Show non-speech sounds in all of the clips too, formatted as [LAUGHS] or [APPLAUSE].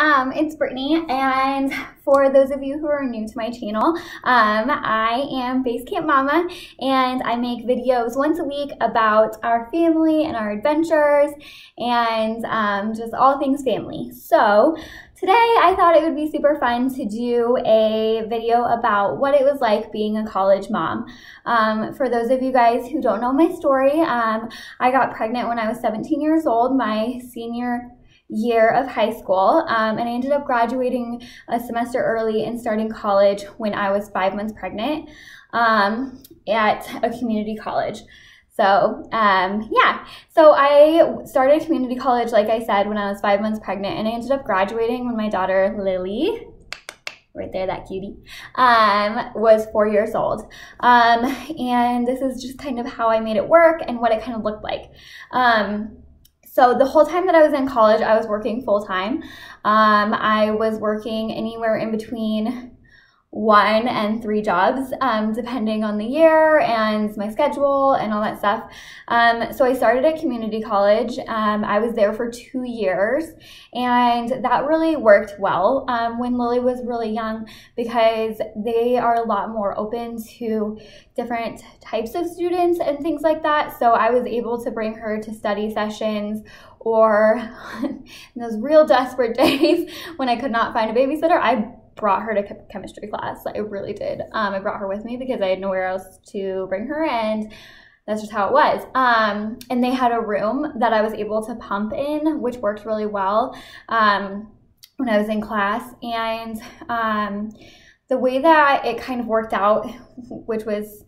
um, it's Brittany, and for those of you who are new to my channel, um, I am Basecamp Mama, and I make videos once a week about our family and our adventures, and um, just all things family. So today I thought it would be super fun to do a video about what it was like being a college mom. Um, for those of you guys who don't know my story, um, I got pregnant when I was 17 years old, my senior year of high school, um, and I ended up graduating a semester early and starting college when I was five months pregnant um, at a community college. So, um, yeah. So I started community college, like I said, when I was five months pregnant, and I ended up graduating when my daughter Lily, right there, that cutie, um, was four years old. Um, and this is just kind of how I made it work and what it kind of looked like. Um, so the whole time that I was in college, I was working full time. Um, I was working anywhere in between one and three jobs, um, depending on the year and my schedule and all that stuff. Um, so I started at community college. Um, I was there for two years, and that really worked well um, when Lily was really young because they are a lot more open to different types of students and things like that. So I was able to bring her to study sessions or [LAUGHS] those real desperate [LAUGHS] days when I could not find a babysitter, I brought her to chemistry class. I really did. Um, I brought her with me because I had nowhere else to bring her, and that's just how it was. Um, and they had a room that I was able to pump in, which worked really well um, when I was in class. And um, the way that it kind of worked out, which was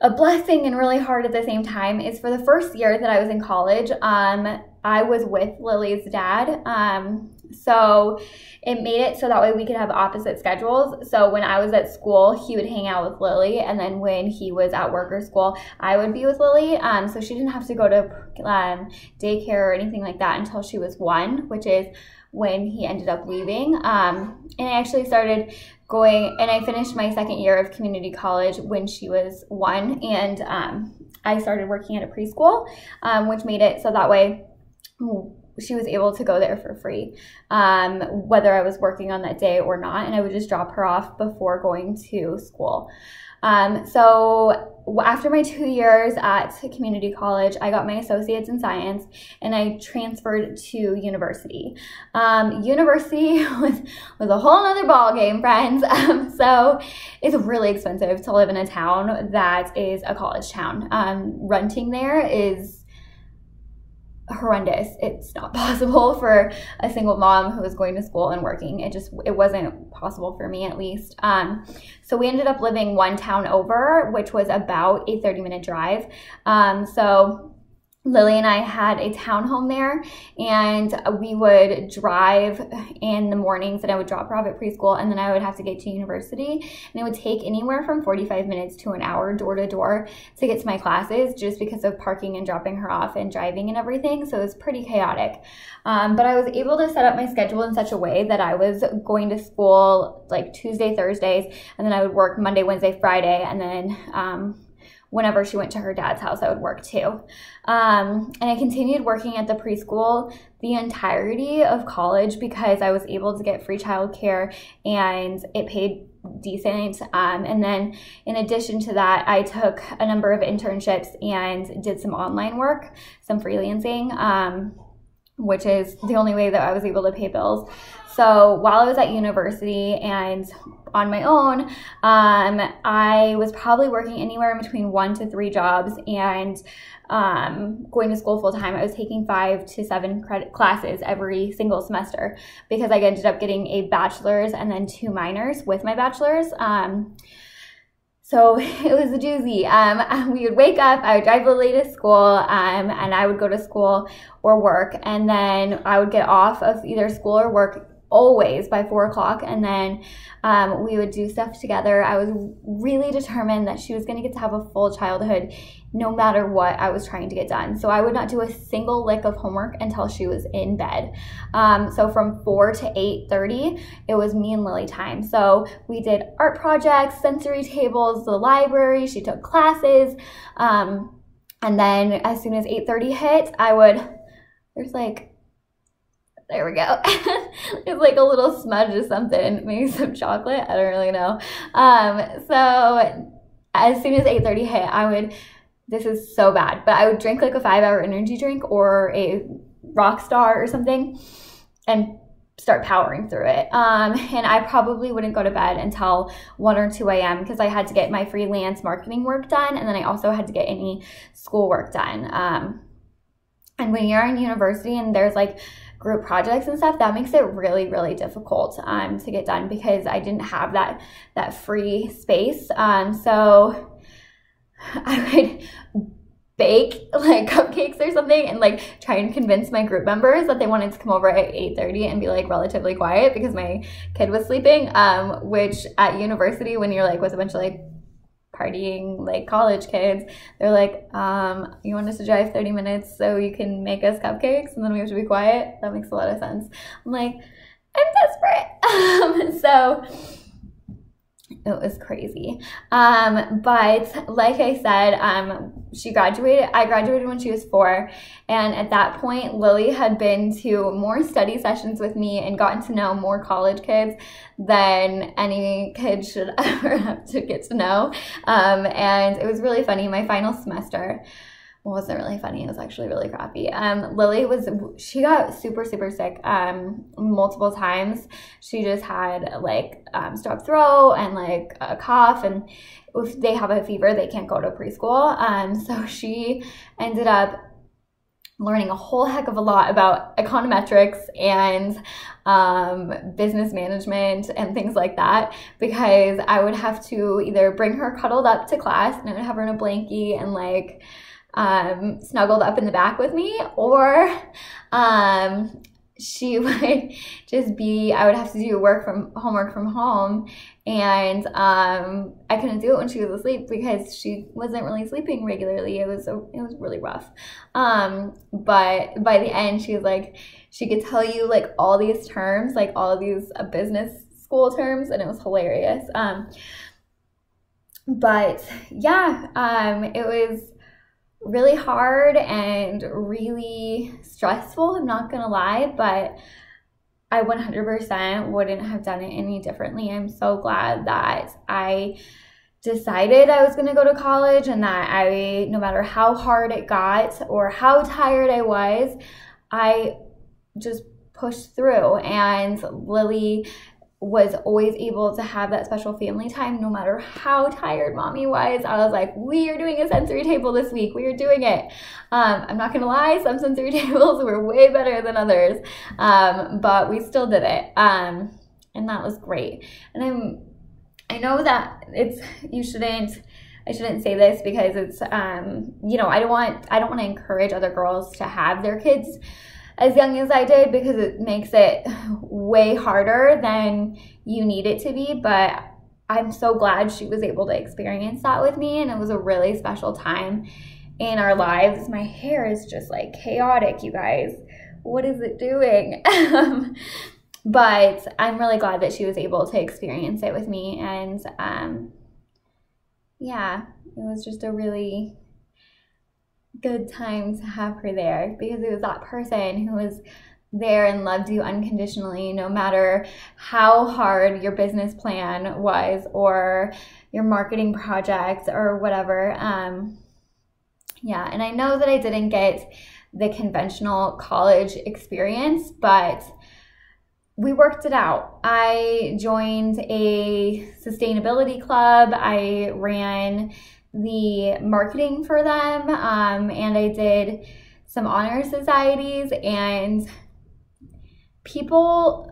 a blessing and really hard at the same time, is for the first year that I was in college, um, I was with Lily's dad. Um, so it made it so that way we could have opposite schedules. So when I was at school, he would hang out with Lily, and then when he was at work or school, I would be with Lily. Um, so she didn't have to go to um, daycare or anything like that until she was one, which is when he ended up leaving. Um, and I actually started going, and I finished my second year of community college when she was one, and um, I started working at a preschool, um, which made it so that way she was able to go there for free, um, whether I was working on that day or not. And I would just drop her off before going to school. Um, so after my two years at community college, I got my associates in science and I transferred to university. Um, university [LAUGHS] was, was a whole other ball game, friends. [LAUGHS] Um, so it's really expensive to live in a town that is a college town. Um, renting there is horrendous. It's not [LAUGHS] possible for a single mom who was going to school and working. It just it wasn't possible for me at least. Um, so we ended up living one town over, which was about a 30 minute drive. Um, so Lily and I had a townhome there, and we would drive in the mornings, and I would drop her off at preschool, and then I would have to get to university. And it would take anywhere from 45 minutes to an hour door to door to get to my classes just because of parking and dropping her off and driving and everything. So it was pretty chaotic. Um, but I was able to set up my schedule in such a way that I was going to school like Tuesday, Thursdays, and then I would work Monday, Wednesday, Friday, and then um, whenever she went to her dad's house, I would work too. Um, and I continued working at the preschool the entirety of college because I was able to get free childcare and it paid decent. Um, and then in addition to that, I took a number of internships and did some online work, some freelancing. Um, which is the only way that I was able to pay bills. So while I was at university and on my own, um, I was probably working anywhere in between one to three jobs and um, going to school full time. I was taking five to seven credit classes every single semester because I ended up getting a bachelor's and then two minors with my bachelor's. Um, so [LAUGHS] it was a doozy. Um, [LAUGHS] we would wake up, I would drive Lily to school, um, and I would go to school or work, and then I would get off of either school or work always by four o'clock. And then um, we would do stuff together. I was really determined that she was going to get to have a full childhood no matter what i was trying to get done. So i would not do a single lick of homework until she was in bed. Um, so from 4 to 8.30 it was me and lily time. So we did art projects sensory tables the library. She took classes. Um, and then as soon as 8.30 hit i would there's like There we go. [LAUGHS] it's like a little smudge of something, maybe some chocolate. I don't really know. Um, so as soon as 8:30 hit, I would. This is so bad, but I would drink like a five-hour energy drink or a Rockstar or something, and start powering through it. Um, and I probably wouldn't go to bed until 1 or 2 a.m. because I had to get my freelance marketing work done. And then I also had to get any school work done. Um, and when you're in university and there's like group projects and stuff, that makes it really, really difficult um, to get done because I didn't have that that free space. Um, so [LAUGHS] I would bake [LAUGHS] like cupcakes or something and like try and convince my group members that they wanted to come over at 8.30 and be like relatively quiet because my kid was sleeping um, which at university when you're like with a bunch of like partying like college kids. They're like um, you want us to drive 30 minutes so you can make us cupcakes and then we have to be quiet? That makes a lot of sense. I'm like i'm desperate. [LAUGHS] Um, so it was crazy. Um, but like I said, um, she graduated. I graduated when she was four, and at that point, Lily had been to more study sessions with me and gotten to know more college kids than any kid should [LAUGHS] ever have to get to know. Um, and it was really funny. My final semester wasn't really funny. It was actually really crappy. Um, Lily was she got super super sick um, multiple times. She just had like um, strep throat and like a cough, and if they have a fever, they can't go to preschool. Um, [LAUGHS] so she ended up learning a whole heck of a lot about econometrics and um, business management and things like that because I would have to either bring her cuddled up to class and I would have her in a blankie and like um, snuggled up in the back with me, or um, she [LAUGHS] would just be, I would have to do work from homework from home. And um, I couldn't do it when she was asleep because she wasn't really sleeping regularly. It was, it was really rough. Um, but by the end, she was like, she could tell you like all these terms, like all these uh, business school terms, and it was hilarious. Um, but yeah, um, it was really hard and really stressful, I'm not gonna lie, but I 100% wouldn't have done it any differently. I'm so glad that I decided I was going to go to college and that I, no matter how hard it got or how tired I was, I just pushed through. And Lily was always able to have that special family time no matter how tired mommy was. I was like, we are doing a sensory table this week. We are doing it. Um, I'm not gonna lie, some sensory [LAUGHS] tables were way better than others, um, but we still did it. Um, and that was great. And I'm, I know that it's, you shouldn't, I shouldn't say this because it's, um, you know, I don't want, I don't want to encourage other girls to have their kids as young as I did because it makes it way harder than you need it to be. But I'm so glad she was able to experience that with me, and it was a really special time in our lives. My hair is just like chaotic, you guys. What is it doing? [LAUGHS] but I'm really glad that she was able to experience it with me, and um, yeah, it was just a really good time to have her there because it was that person who was there and loved you unconditionally no matter how hard your business plan was or your marketing project or whatever um, yeah and i know that i didn't get the conventional college experience but we worked it out. I joined a sustainability club. I ran the marketing for them um, and I did some honor societies and people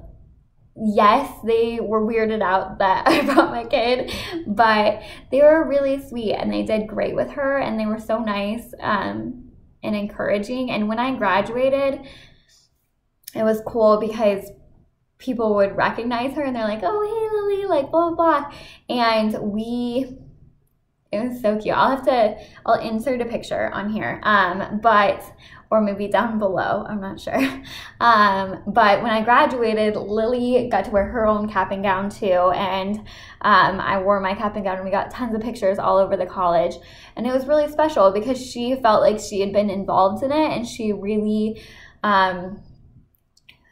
yes they were weirded out that [LAUGHS] I brought my kid but they were really sweet and they did great with her and they were so nice um, and encouraging and when I graduated it was cool because people would recognize her and they're like oh hey Lily like blah blah blah and we it was so cute. I'll have to, I'll insert a picture on here. Um, but, or maybe down below, I'm not sure. [LAUGHS] Um, but when I graduated, Lily got to wear her own cap and gown too. And um, I wore my cap and gown and we got tons of pictures all over the college. And it was really special because she felt like she had been involved in it and she really, um,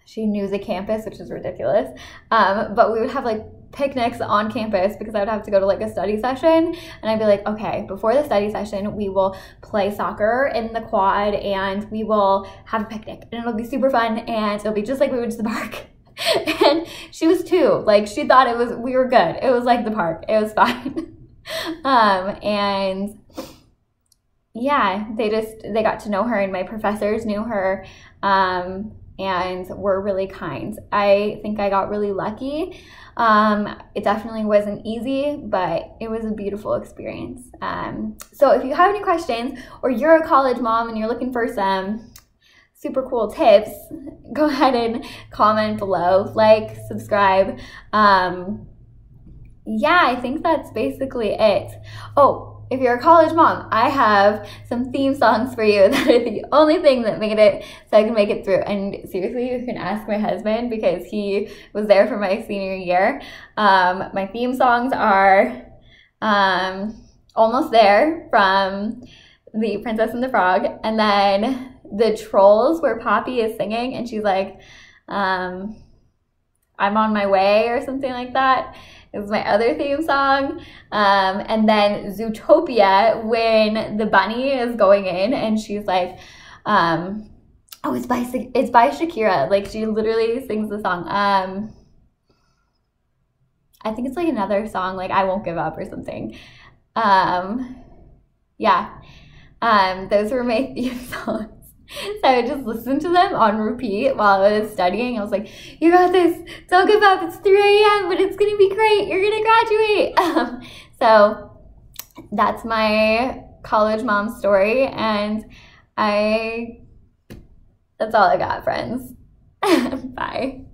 she knew the campus, which is ridiculous. Um, but we would have like picnics on campus because I would have to go to like a study session. And I'd be like, okay, before the study session, we will play soccer in the quad and we will have a picnic. And it'll be super fun and it'll be just like we went to the park. [LAUGHS] and she was two. Like she thought it was we were good. It was like the park. It was [LAUGHS] fine. um, and yeah, they just they got to know her and my professors knew her. Um, and were really kind. I think I got really lucky. Um, it definitely wasn't easy, but it was a beautiful experience. Um, so if you have any questions or you're a college mom and you're looking for some super cool tips, [LAUGHS] go ahead and comment below, like, subscribe. Um, yeah, I think that's basically it. Oh, if you're a college mom, I have some theme songs for you [LAUGHS] that are the only thing that made it so I can make it through. And seriously, you can ask my husband because he was there for my senior year. Um, my theme songs are um, Almost There from The Princess and the Frog, and then The Trolls, where Poppy is singing and she's like, um, I'm on my way or something like that is my other theme song. Um, and then Zootopia, when the bunny is going in and she's like, um, oh, it's by it's by Shakira. Like she literally sings the song. Um, I think it's like another song, like I won't give up or something. Um, yeah. Um, those were my [LAUGHS] theme songs. [LAUGHS] So I just listened to them on repeat while I was studying. I was like, you got this. Don't give up. It's 3 a.m., but it's going to be great. You're going to graduate. [LAUGHS] Um, so that's my college mom story. And I, that's all I got, friends. [LAUGHS] Bye.